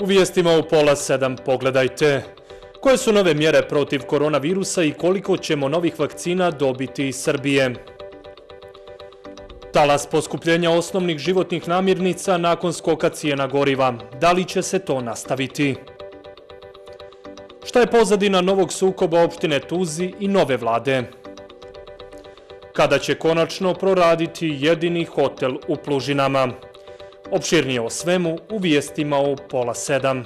U vijestima u pola sedam pogledajte. Koje su nove mjere protiv koronavirusa i koliko ćemo novih vakcina dobiti iz Srbije? Talas poskupljenja osnovnih životnih namirnica nakon skoka cijena goriva. Da li će se to nastaviti? Šta je pozadina novog sukoba opštine Tuzi i nove vlade? Kada će konačno proraditi jedini hotel u Plužinama? Opširnije o svemu u vijestima u pola sedam.